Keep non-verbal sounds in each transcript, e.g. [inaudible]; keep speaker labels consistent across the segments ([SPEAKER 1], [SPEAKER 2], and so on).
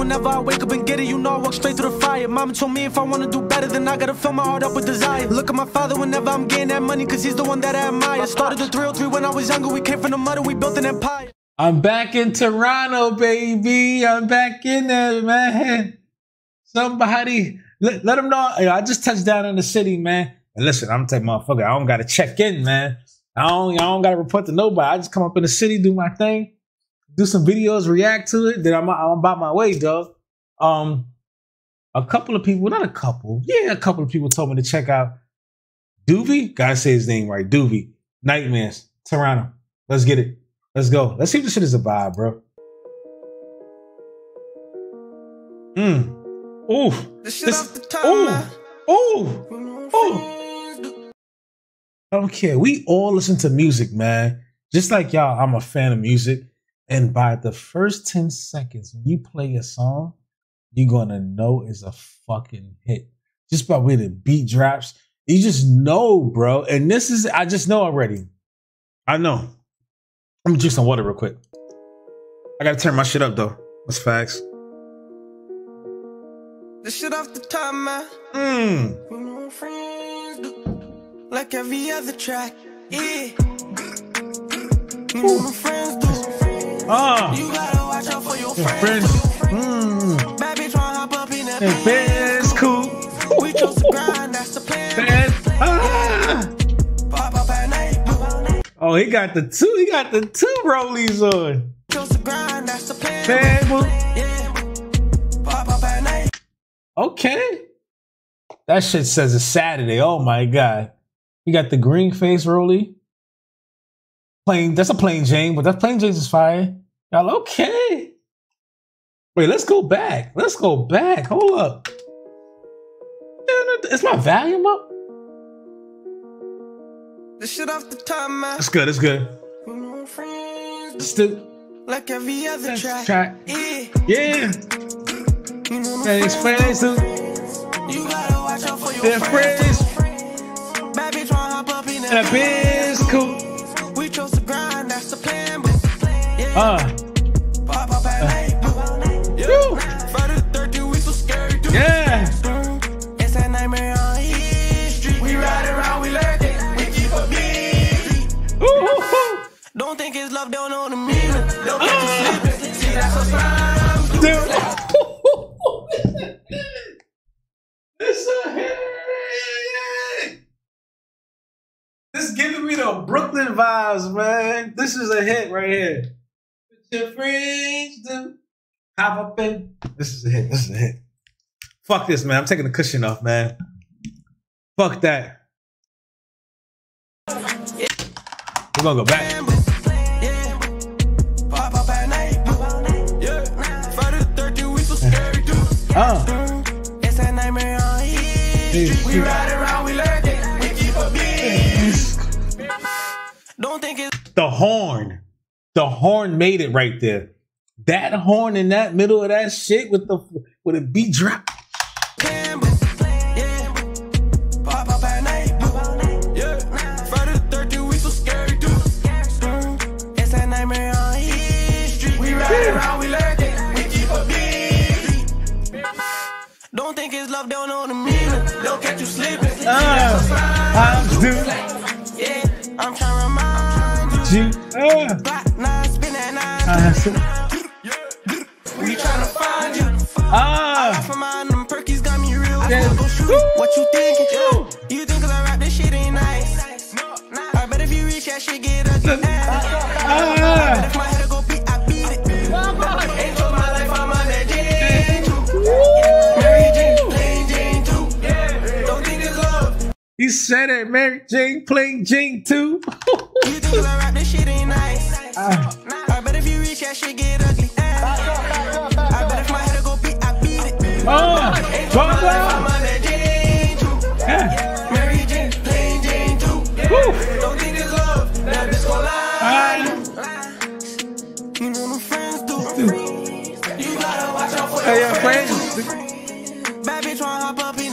[SPEAKER 1] whenever I wake up and get it. You know I walk straight through the fire. Mama told me if I wanna do better, then I gotta fill my heart up with desire. Look at my father whenever I'm getting that money, cause he's the one that I admire. Started the 303 when I was younger. We came from the mud we built an empire.
[SPEAKER 2] I'm back in Toronto, baby. I'm back in there, man. Somebody let, let them know. Hey, I just touched down in the city, man. And listen, I'm the type motherfucker. I don't gotta check in, man. I don't, I don't gotta report to nobody. I just come up in the city, do my thing, do some videos, react to it. Then I'm, I'm about my way, dog. Um, a couple of people, not a couple, yeah, a couple of people told me to check out Duvy. Gotta say his name right, Duvy. Nightmarez, Toronto. Let's get it. Let's go. Let's see if this shit is a vibe, bro. Mm. Ooh.
[SPEAKER 3] This shit
[SPEAKER 2] This-
[SPEAKER 3] off the top,
[SPEAKER 2] Ooh. Ooh.
[SPEAKER 3] You know what
[SPEAKER 2] Ooh.
[SPEAKER 3] I'm?
[SPEAKER 2] I don't care. We all listen to music, man. Just like y'all, I'm a fan of music. And by the first 10 seconds, when you play a song, you're gonna know it's a fucking hit. Just by where the beat drops. You just know, bro. And this is I just know already. I know. Let me drink some water real quick. I gotta turn my shit up though. That's facts.
[SPEAKER 3] This shit off the top, man.
[SPEAKER 2] Mmm.
[SPEAKER 3] Like every other track. Yeah. You know what friends do.
[SPEAKER 2] Ah.
[SPEAKER 3] You gotta watch out for your friends.
[SPEAKER 2] Mmm.
[SPEAKER 3] Bad bitch wanna hop up in that
[SPEAKER 2] And
[SPEAKER 3] Benz.
[SPEAKER 2] it's cool.
[SPEAKER 3] We chose to grind, that's the plan.
[SPEAKER 2] Man. Ah.
[SPEAKER 3] Pop up at night.
[SPEAKER 2] Oh, he got the two. He got the two rollies on.
[SPEAKER 3] Chose to grind, that's the plan. Yeah.
[SPEAKER 2] Okay. That shit says it's Saturday. Oh my god. You got the green face rollie. Plain. That's a plain Jane, but that plain Jane's is fire. Y'all okay? Wait, let's go back. Let's go back. Hold up. Is my volume up?
[SPEAKER 3] This shit off the top, man.
[SPEAKER 2] It's good. It's good.
[SPEAKER 3] You know what friends do.
[SPEAKER 2] Still
[SPEAKER 3] Like every other track.
[SPEAKER 2] track.
[SPEAKER 3] Yeah.
[SPEAKER 2] Yeah.
[SPEAKER 3] Know
[SPEAKER 2] That
[SPEAKER 3] friends
[SPEAKER 2] expensive.
[SPEAKER 3] You gotta watch out for your
[SPEAKER 2] Their
[SPEAKER 3] friends.
[SPEAKER 2] friends.
[SPEAKER 3] Bad bitch wanna hop up in
[SPEAKER 2] that biz cool.
[SPEAKER 3] We chose to grind, that's the plan. But yeah,
[SPEAKER 2] Uh. Brooklyn vibes, man. This is a hit right here. With your friends, do hop up in. This is a hit. This is a hit. Fuck this, man. I'm taking the cushion off, man. Fuck that. We're gonna go back.
[SPEAKER 3] Yeah. Pop up at night. Yeah. The
[SPEAKER 2] horn. The horn made it right there. That horn in that middle of that shit with the with a beat drop.
[SPEAKER 3] plan, but yeah. Pop up at night. Yeah. Friday the 13th, we so scary, dude. It's that nightmare on East Street. We ride around, we lurking, we keep a busy. Don't think it's love, don't know the meaning. Catch you slipping.
[SPEAKER 2] Ah, I'm Ah,
[SPEAKER 3] We find you.
[SPEAKER 2] ah,
[SPEAKER 3] them got me real. What you? You think cause I rap this shit ain't nice? I bet if you reach that shit get
[SPEAKER 2] ah. He said it, Mary Jane playing Jane too.
[SPEAKER 3] You think I rap this shit ain't nice?
[SPEAKER 2] Ah,
[SPEAKER 3] I bet if you reach that shit get ugly. I bet if my head go beat, I beat it.
[SPEAKER 2] oh,
[SPEAKER 3] Ain't told my life I'm
[SPEAKER 2] Baba.
[SPEAKER 3] on that Jane too.
[SPEAKER 2] Yeah.
[SPEAKER 3] Mary Jane, plain Jane too.
[SPEAKER 2] Woo.
[SPEAKER 3] Don't think it's love, that bitch gon' lie.
[SPEAKER 2] Ah,
[SPEAKER 3] You know friends do. You gotta watch out for
[SPEAKER 2] Hey,
[SPEAKER 3] your
[SPEAKER 2] your
[SPEAKER 3] friends.
[SPEAKER 2] friends.
[SPEAKER 3] Bad bitch wanna hop up in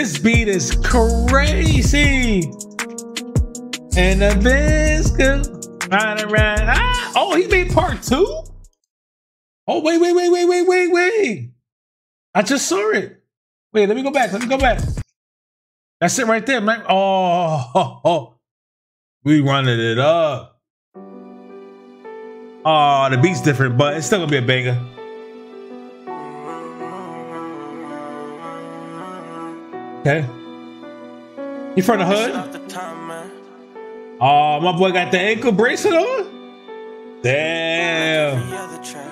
[SPEAKER 2] This
[SPEAKER 3] beat
[SPEAKER 2] is crazy. And the biscuit around. Ah, oh, he made part two. Oh, wait, wait, wait, wait, wait, wait, wait. I just saw it. Wait, let me go back. Let me go back. That's it right there, man. Oh, oh, [laughs] we running it up. Oh, the beat's different, but it's still gonna be a banger. Okay. You from the hood?
[SPEAKER 3] Off the time, man.
[SPEAKER 2] Oh, my boy got the ankle bracelet on? Damn.
[SPEAKER 3] The other. [laughs]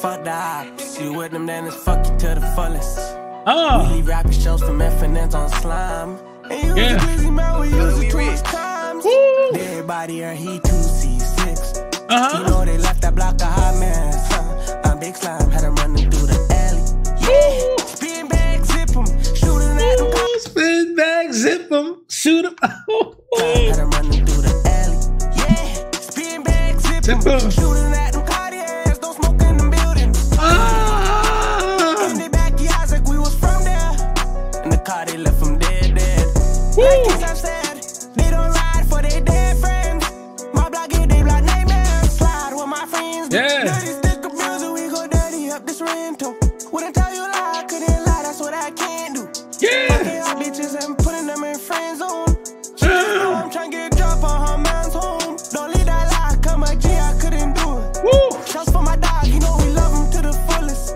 [SPEAKER 3] Fuck the ops. You with them, then it's fuck you to the fullest.
[SPEAKER 2] Oh,
[SPEAKER 3] Leave rapping shows from FNNs on slime. And you
[SPEAKER 2] Yeah.
[SPEAKER 3] was a glizzy man, we use it too times.
[SPEAKER 2] Woo.
[SPEAKER 3] Everybody heard he 2C6.
[SPEAKER 2] Uh-huh.
[SPEAKER 3] You know they left that block a hot man. Huh? I'm big slime, had running through the alley. Yeah, spin back, zip him, shooting at them.
[SPEAKER 2] Ooh, spin back, zip him, shoot him. [laughs]
[SPEAKER 3] Had him running through the alley. Yeah, spin back, zip
[SPEAKER 2] 'em.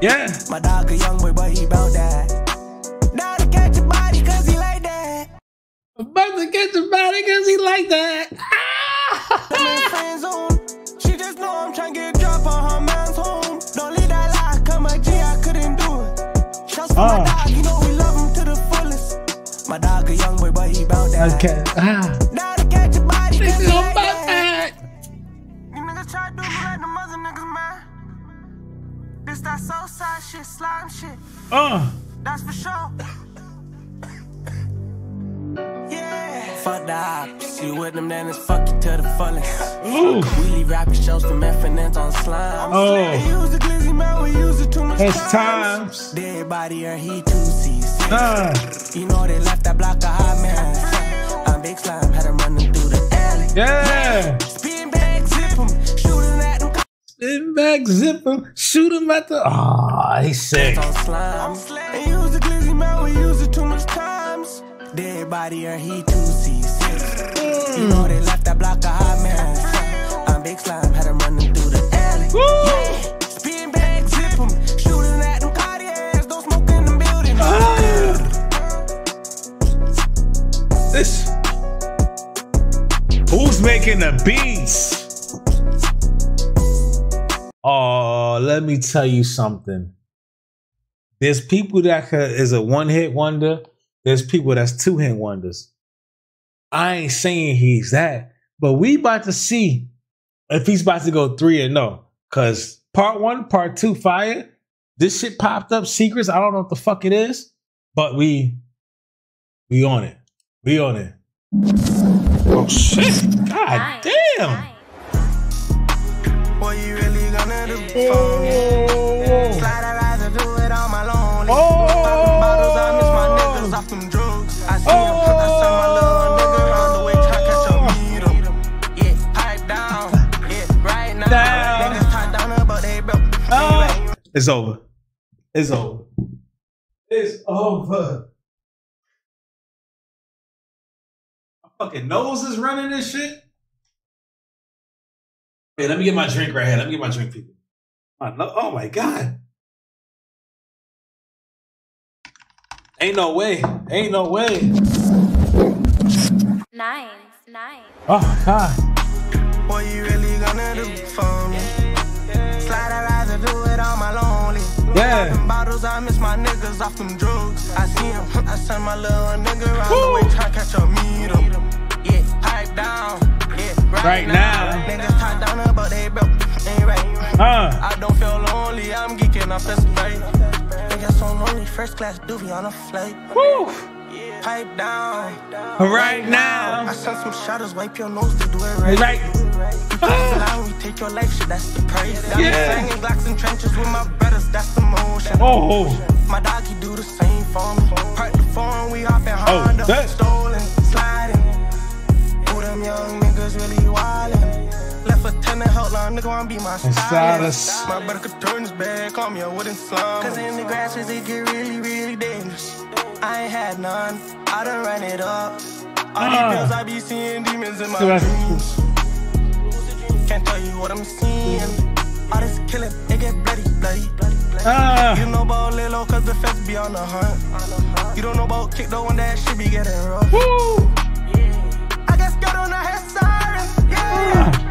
[SPEAKER 2] Yeah.
[SPEAKER 3] My dog a young boy, but he bout that. Down to catch a body, cause he like that.
[SPEAKER 2] About to get your body because he like that. Ah. [laughs]
[SPEAKER 3] She just know I'm trying to get drop on her man's home. Don't leave that lie, come a G, I couldn't do it. Shots for
[SPEAKER 2] Oh.
[SPEAKER 3] my dog, you know we love him to the fullest. My dog a young boy, but he bout that.
[SPEAKER 2] Okay. Ah.
[SPEAKER 3] This that soul side shit, slime shit.
[SPEAKER 2] Uh.
[SPEAKER 3] That's for sure. Yeah. Fuck the ops. You with them, then it's fuck you to the fullest.
[SPEAKER 2] Ooh.
[SPEAKER 3] We leave rapping shows from FNNs on slime.
[SPEAKER 2] Oh.
[SPEAKER 3] They use the glizzy man, we use it too much
[SPEAKER 2] It's times.
[SPEAKER 3] Dead body or he 2C6.
[SPEAKER 2] Uh.
[SPEAKER 3] You know they left that block a hot man. I'm big slime, had him running through the alley.
[SPEAKER 2] Yeah.
[SPEAKER 3] Spin back, zip him,
[SPEAKER 2] shoot him at the. Ah, he's sick.
[SPEAKER 3] on slime. And use the glizzy man, we use it too much times. Dead body or he 2C6. You know they left that block a hot man. I'm big slime, had him running through the alley.
[SPEAKER 2] Woo.
[SPEAKER 3] Spin back, zip him, shooting at them Cartiers. Don't smoke in them buildings.
[SPEAKER 2] Ah. This. Who's making the beats? Oh, let me tell you something. There's people that ca- is a one hit wonder. There's people that's two hit wonders. I ain't saying he's that, but we about to see if he's about to go three and no. Cause part one, part two, fire. This shit popped up secrets. I don't know what the fuck it is, but we we on it. We on it. Oh shit! God damn!
[SPEAKER 3] What you really gonna do for me?
[SPEAKER 2] Oh,
[SPEAKER 3] Slide, I'd rather do it on my lonely.
[SPEAKER 2] Oh.
[SPEAKER 3] Popping bottles, I miss my niggas off them drugs. I see 'em, oh. I send my little nigga on the way, try catch a meet 'em. Yeah, pipe down. Yeah, right now.
[SPEAKER 2] Down.
[SPEAKER 3] Niggas tied down but they broke.
[SPEAKER 2] Oh. It's over. It's over. It's over. My fucking nose is running this shit. Hey, let me get my drink right here. Let me get my drink, people. Oh my god. Ain't no way. Ain't no way.
[SPEAKER 4] Nice, nice.
[SPEAKER 2] Oh god.
[SPEAKER 3] What you really gonna do for me? Slide, I'd rather do it on my lonely.
[SPEAKER 2] Yeah.
[SPEAKER 3] Popping bottles, I miss my niggas off them drugs. I see 'em, [laughs] I send my little nigga around the way, try catch a meet 'em. Yeah, pipe down. Yeah, right,
[SPEAKER 2] Right now.
[SPEAKER 3] Niggas tied down, but they broke. Ain't right.
[SPEAKER 2] Uh,
[SPEAKER 3] I don't feel lonely, I'm geeking off this plate. Niggas so lonely, first class doobie on a flight.
[SPEAKER 2] woo,
[SPEAKER 3] Pipe down.
[SPEAKER 2] right now.
[SPEAKER 3] I sent some shadows, wipe your nose to do it right.
[SPEAKER 2] Right.
[SPEAKER 3] You cross we take your life, shit, that's the price. Got me
[SPEAKER 2] Yeah.
[SPEAKER 3] slanging Glocks in trenches with my brothers, that's the motion.
[SPEAKER 2] Oh,
[SPEAKER 3] My dog, he do the same for me. Held on, be my
[SPEAKER 2] stylist.
[SPEAKER 3] stylist. My brother could turn his bag, call me a wooden slum. Cause in the grasses, it get really, really dangerous. I ain't had none, I done ran it up. All
[SPEAKER 2] Ah.
[SPEAKER 3] these pills, I be seeing demons in my
[SPEAKER 2] See that-
[SPEAKER 3] dreams. Can't tell you what I'm seeing. All this killing, it get bloody, bloody, bloody, bloody.
[SPEAKER 2] Ah.
[SPEAKER 3] You know about Lilo, cause the feds be on the hunt. You don't know about Kick, though, when that shit be getting rough.
[SPEAKER 2] woo.
[SPEAKER 3] I guess God on the head siren, yeah. Got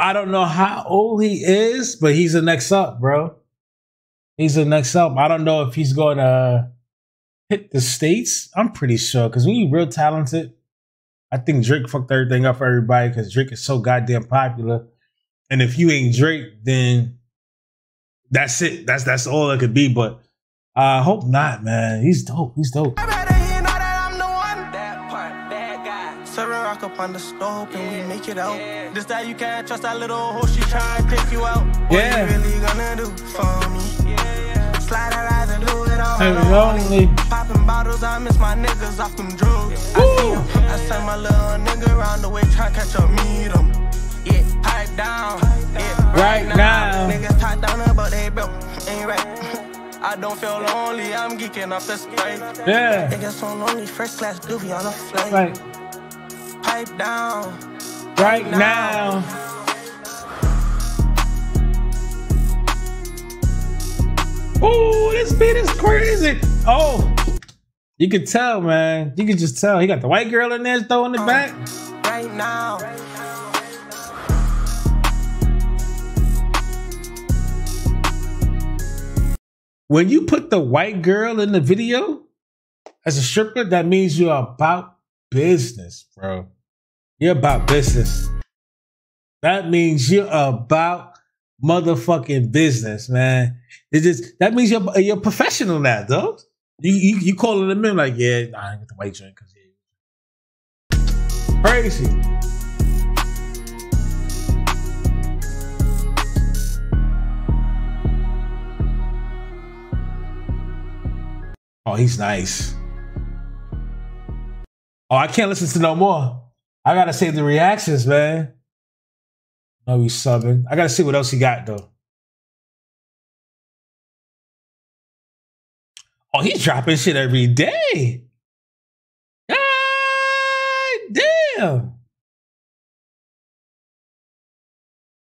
[SPEAKER 3] I
[SPEAKER 2] don't know how old he is, but he's the next up, bro. He's the next up. I don't know if he's going to hit the states. I'm pretty sure because when you're real talented, I think Drake fucked everything up for everybody because Drake is so goddamn popular. And if you ain't Drake, then that's it. That's that's all it could be. But I hope not, man. He's dope. He's dope.
[SPEAKER 3] Serving rock up on the stove and we make it out. This that you can't trust that little hoe, she try to take you out. What
[SPEAKER 2] Yeah.
[SPEAKER 3] you really gonna do for me? Slide her eyes and do it all.
[SPEAKER 2] Hey,
[SPEAKER 3] on
[SPEAKER 2] lonely.
[SPEAKER 3] Popping bottles, I miss my niggas off them drugs. I see 'em. I send my little nigga around the way, try to catch a meet 'em. Yeah, pipe down. Yeah,
[SPEAKER 2] Right now.
[SPEAKER 3] Niggas tied down, but they broke. Ain't right. [laughs] I don't feel lonely, I'm geeking off the spray.
[SPEAKER 2] Yeah.
[SPEAKER 3] Niggas so lonely, first class doobie on a flight.
[SPEAKER 2] Right.
[SPEAKER 3] Pipe down.
[SPEAKER 2] Right now. Oh, this beat is crazy. Oh, you can tell, man. You can just tell. He got the white girl in there throwing the uh, back.
[SPEAKER 3] Right now.
[SPEAKER 2] When you put the white girl in the video as a stripper, that means you're about business, bro. You're about business. That means you're about motherfucking business, man. It just that means you're you're professional now, though. You you, you calling them in like, yeah, nah, I ain't get the white drink because yeah. Crazy. Oh, he's nice. Oh, I can't listen to no more. I gotta save the reactions, man. No, he's subbing. I gotta see what else he got though. Oh, he's dropping shit every day. God damn.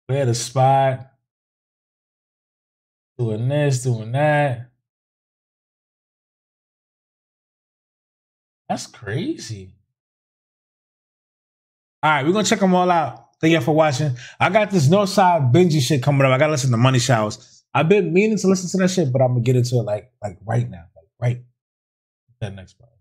[SPEAKER 2] We had a spot. Doing this, doing that. That's crazy. All right, we're gonna check them all out. Thank y'all for watching. I got this Northside Benji shit coming up. I gotta listen to Money Showers. I've been meaning to listen to that shit, but I'm gonna get into it like like right now, like right. That next part.